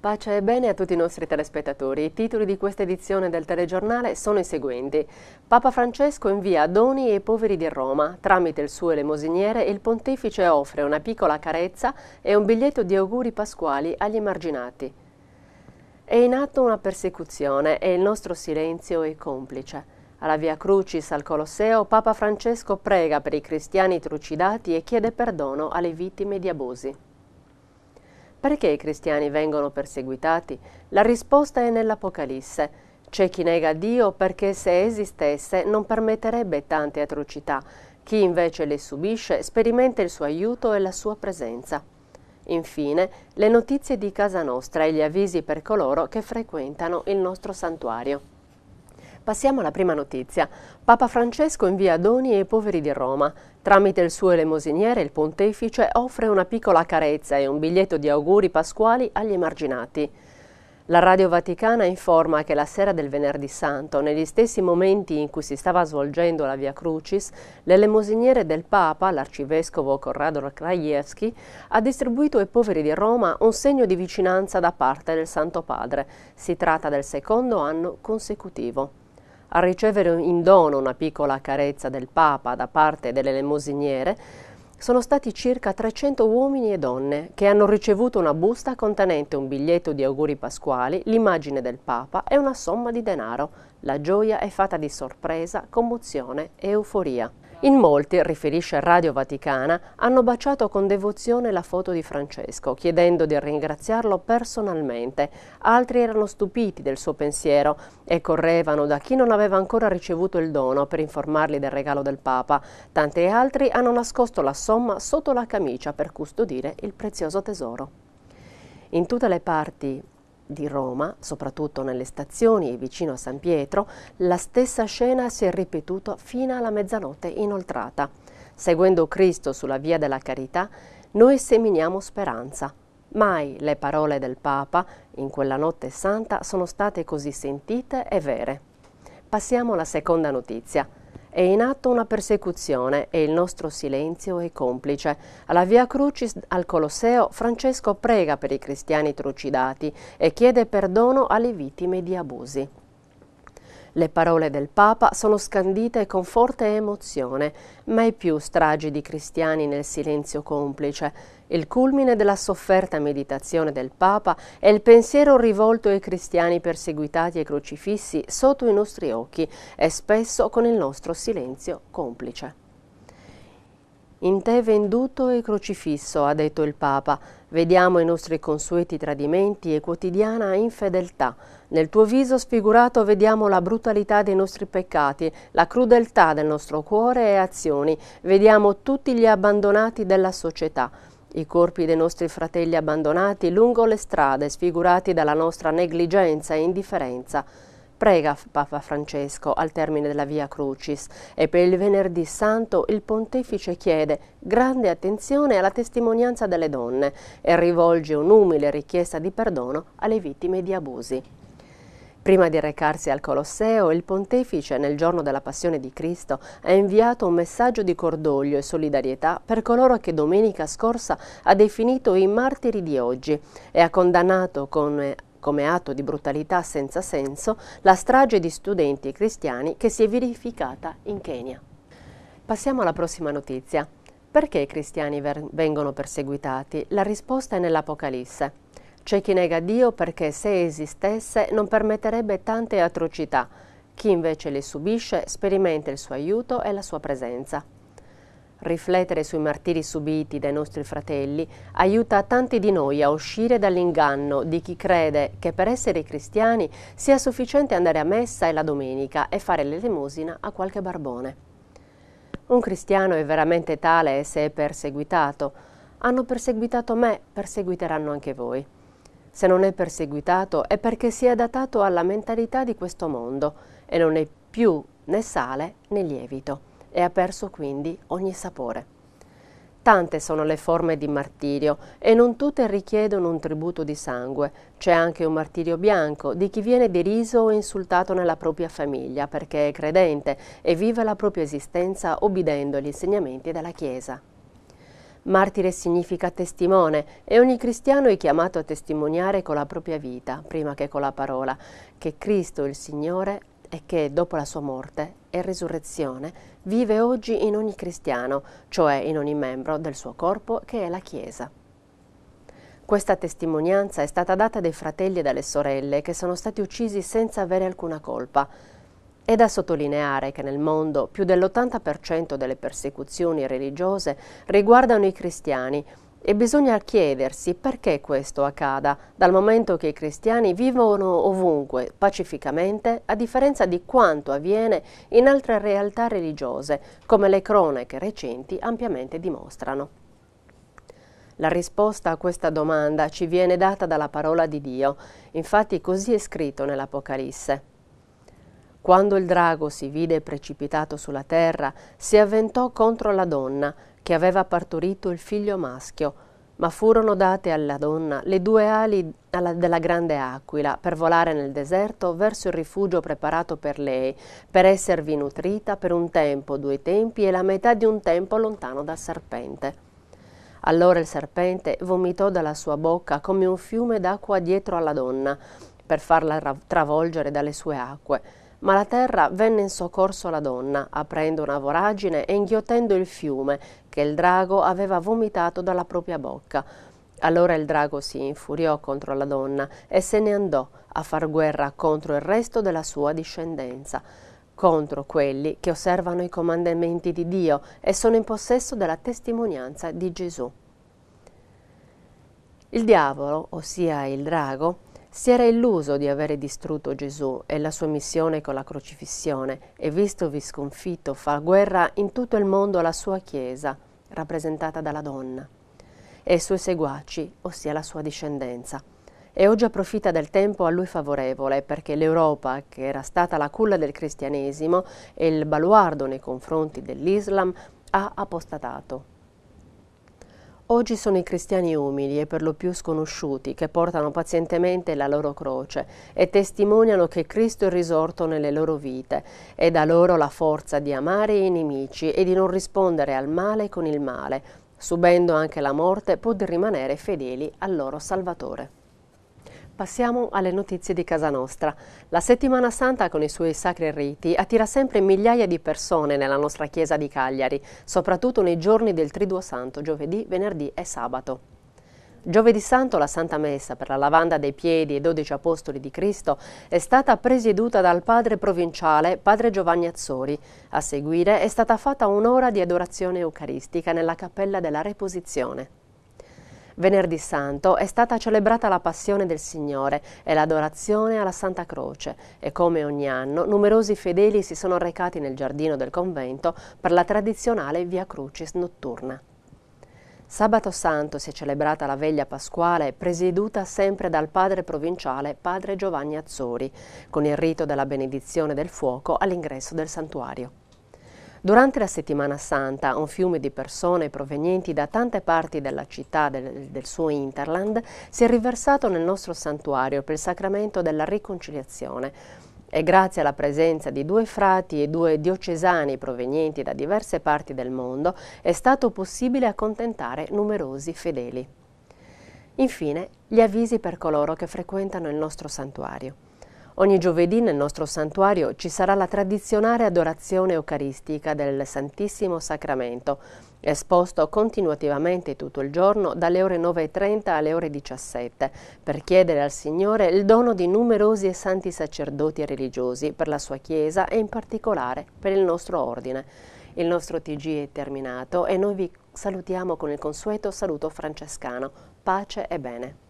Pace e bene a tutti i nostri telespettatori. I titoli di questa edizione del telegiornale sono i seguenti. Papa Francesco invia doni ai poveri di Roma. Tramite il suo elemosiniere il pontefice offre una piccola carezza e un biglietto di auguri pasquali agli emarginati. È in atto una persecuzione e il nostro silenzio è complice. Alla Via Crucis al Colosseo Papa Francesco prega per i cristiani trucidati e chiede perdono alle vittime di abusi. Perché i cristiani vengono perseguitati? La risposta è nell'Apocalisse. C'è chi nega Dio perché se esistesse non permetterebbe tante atrocità. Chi invece le subisce sperimenta il suo aiuto e la sua presenza. Infine, le notizie di casa nostra e gli avvisi per coloro che frequentano il nostro santuario. Passiamo alla prima notizia. Papa Francesco invia doni ai poveri di Roma. Tramite il suo elemosiniere il pontefice offre una piccola carezza e un biglietto di auguri pasquali agli emarginati. La Radio Vaticana informa che la sera del venerdì santo, negli stessi momenti in cui si stava svolgendo la Via Crucis, l'elemosiniere del Papa, l'arcivescovo Corrado Krajewski, ha distribuito ai poveri di Roma un segno di vicinanza da parte del Santo Padre. Si tratta del secondo anno consecutivo. A ricevere in dono una piccola carezza del Papa da parte dell'elemosiniere sono stati circa 300 uomini e donne che hanno ricevuto una busta contenente un biglietto di auguri pasquali, l'immagine del Papa e una somma di denaro. La gioia è fatta di sorpresa, commozione e euforia. In molti, riferisce Radio Vaticana, hanno baciato con devozione la foto di Francesco, chiedendo di ringraziarlo personalmente. Altri erano stupiti del suo pensiero e correvano da chi non aveva ancora ricevuto il dono per informarli del regalo del Papa. Tanti altri hanno nascosto la somma sotto la camicia per custodire il prezioso tesoro. In tutte le parti di Roma, soprattutto nelle stazioni vicino a San Pietro, la stessa scena si è ripetuta fino alla mezzanotte inoltrata. Seguendo Cristo sulla via della carità, noi seminiamo speranza. Mai le parole del Papa in quella notte santa sono state così sentite e vere. Passiamo alla seconda notizia. È in atto una persecuzione e il nostro silenzio è complice. Alla Via Crucis al Colosseo Francesco prega per i cristiani trucidati e chiede perdono alle vittime di abusi. Le parole del Papa sono scandite con forte emozione, mai più stragi di cristiani nel silenzio complice. Il culmine della sofferta meditazione del Papa è il pensiero rivolto ai cristiani perseguitati e crocifissi sotto i nostri occhi e spesso con il nostro silenzio complice. In te venduto e crocifisso, ha detto il Papa, vediamo i nostri consueti tradimenti e quotidiana infedeltà. Nel tuo viso sfigurato vediamo la brutalità dei nostri peccati, la crudeltà del nostro cuore e azioni, vediamo tutti gli abbandonati della società, i corpi dei nostri fratelli abbandonati lungo le strade, sfigurati dalla nostra negligenza e indifferenza. Prega Papa Francesco al termine della Via Crucis e per il venerdì santo il pontefice chiede grande attenzione alla testimonianza delle donne e rivolge un'umile richiesta di perdono alle vittime di abusi. Prima di recarsi al Colosseo, il pontefice, nel giorno della Passione di Cristo, ha inviato un messaggio di cordoglio e solidarietà per coloro che domenica scorsa ha definito i martiri di oggi e ha condannato con come atto di brutalità senza senso la strage di studenti cristiani che si è verificata in Kenya. Passiamo alla prossima notizia. Perché i cristiani vengono perseguitati? La risposta è nell'Apocalisse. C'è chi nega Dio perché se esistesse non permetterebbe tante atrocità. Chi invece le subisce sperimenta il suo aiuto e la sua presenza. Riflettere sui martiri subiti dai nostri fratelli aiuta tanti di noi a uscire dall'inganno di chi crede che per essere cristiani sia sufficiente andare a messa e la domenica e fare l'elemosina a qualche barbone. Un cristiano è veramente tale se è perseguitato. Hanno perseguitato me, perseguiteranno anche voi. Se non è perseguitato è perché si è adattato alla mentalità di questo mondo e non è più né sale né lievito e ha perso quindi ogni sapore. Tante sono le forme di martirio e non tutte richiedono un tributo di sangue. C'è anche un martirio bianco di chi viene deriso o insultato nella propria famiglia perché è credente e vive la propria esistenza obbedendo agli insegnamenti della Chiesa. Martire significa testimone e ogni cristiano è chiamato a testimoniare con la propria vita, prima che con la parola, che Cristo il Signore e che dopo la sua morte e risurrezione vive oggi in ogni cristiano, cioè in ogni membro del suo corpo che è la Chiesa. Questa testimonianza è stata data dai fratelli e dalle sorelle che sono stati uccisi senza avere alcuna colpa. È da sottolineare che nel mondo più dell'80% delle persecuzioni religiose riguardano i cristiani e bisogna chiedersi perché questo accada, dal momento che i cristiani vivono ovunque, pacificamente, a differenza di quanto avviene in altre realtà religiose, come le cronache recenti ampiamente dimostrano. La risposta a questa domanda ci viene data dalla parola di Dio, infatti così è scritto nell'Apocalisse. Quando il drago si vide precipitato sulla terra, si avventò contro la donna, che aveva partorito il figlio maschio, ma furono date alla donna le due ali della grande aquila per volare nel deserto verso il rifugio preparato per lei, per esservi nutrita per un tempo, due tempi e la metà di un tempo lontano dal serpente. Allora il serpente vomitò dalla sua bocca come un fiume d'acqua dietro alla donna, per farla travolgere dalle sue acque. Ma la terra venne in soccorso alla donna, aprendo una voragine e inghiottendo il fiume che il drago aveva vomitato dalla propria bocca. Allora il drago si infuriò contro la donna e se ne andò a far guerra contro il resto della sua discendenza contro quelli che osservano i comandamenti di Dio e sono in possesso della testimonianza di Gesù. Il diavolo, ossia il drago, si era illuso di avere distrutto Gesù e la sua missione con la crocifissione e vistovi sconfitto fa guerra in tutto il mondo alla sua Chiesa, rappresentata dalla donna, e ai suoi seguaci, ossia la sua discendenza e oggi approfitta del tempo a lui favorevole perché l'Europa, che era stata la culla del cristianesimo e il baluardo nei confronti dell'Islam, ha apostatato. Oggi sono i cristiani umili e per lo più sconosciuti che portano pazientemente la loro croce e testimoniano che Cristo è risorto nelle loro vite e da loro la forza di amare i nemici e di non rispondere al male con il male, subendo anche la morte pur rimanere fedeli al loro Salvatore. Passiamo alle notizie di casa nostra. La settimana santa con i suoi sacri riti attira sempre migliaia di persone nella nostra chiesa di Cagliari, soprattutto nei giorni del Triduo Santo, giovedì, venerdì e sabato. Giovedì santo la Santa Messa per la lavanda dei piedi e dodici apostoli di Cristo è stata presieduta dal padre provinciale padre Giovanni Azzori. A seguire è stata fatta un'ora di adorazione eucaristica nella cappella della Reposizione. Venerdì Santo è stata celebrata la Passione del Signore e l'adorazione alla Santa Croce e come ogni anno numerosi fedeli si sono recati nel giardino del convento per la tradizionale Via Crucis notturna. Sabato Santo si è celebrata la veglia pasquale presieduta sempre dal padre provinciale padre Giovanni Azzori, con il rito della benedizione del fuoco all'ingresso del santuario. Durante la settimana santa un fiume di persone provenienti da tante parti della città del, del, suo interland si è riversato nel nostro santuario per il sacramento della riconciliazione e grazie alla presenza di due frati e due diocesani provenienti da diverse parti del mondo è stato possibile accontentare numerosi fedeli. Infine, gli avvisi per coloro che frequentano il nostro santuario. Ogni giovedì nel nostro santuario ci sarà la tradizionale adorazione eucaristica del Santissimo Sacramento, esposto continuativamente tutto il giorno dalle ore 9.30 alle ore 17, per chiedere al Signore il dono di numerosi e santi sacerdoti e religiosi per la sua Chiesa e in particolare per il nostro ordine. Il nostro TG è terminato e noi vi salutiamo con il consueto saluto francescano. Pace e bene.